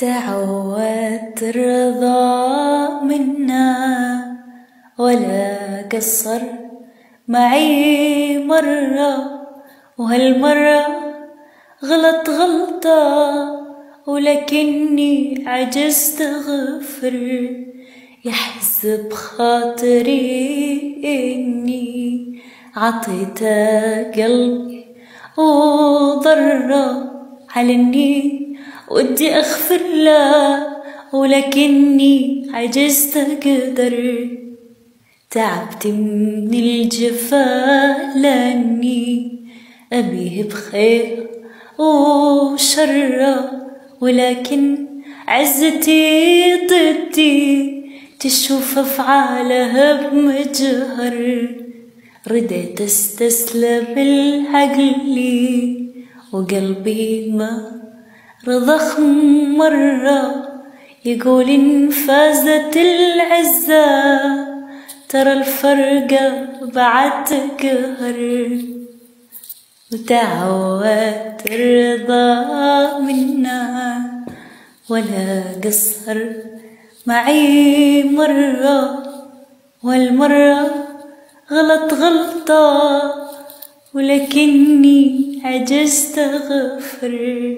تعودت الرضا منا ولا قصر معي مرة وهالمرة غلط غلطة ولكني عجزت أغفر يحزب خاطري إني عطيت قلبي وضره على إني ودي أغفر له ولكني عجزت أقدر تعبت من الجفا لأني أبيه بخير وشره ولكن عزتي ضدي تشوف أفعاله بمجهر. رديت أستسلم العقلي وقلبي ما رضخ مرة يقول إن فازت العزة ترى الفرقة بعد تقهر. وتعودت الرضا منا ولا قصر. معي مرة والمرة غلط غلطة ولكني عجزت أغفر.